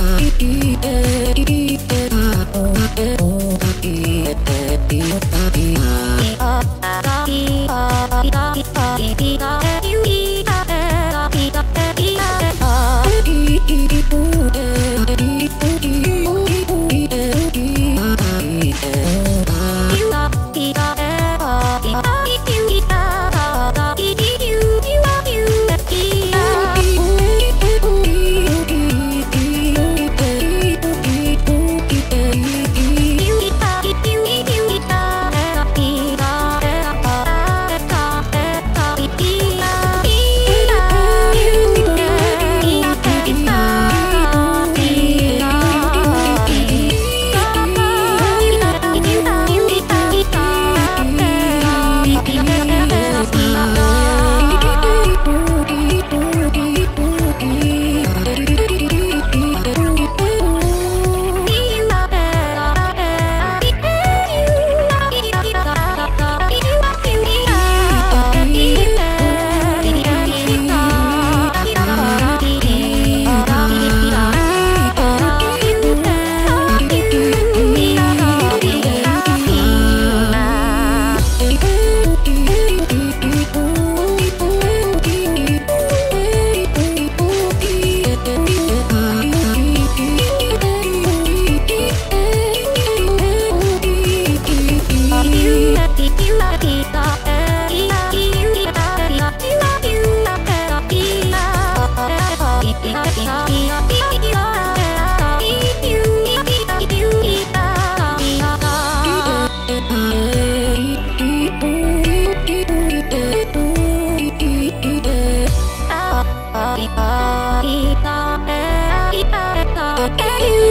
Yeah. you.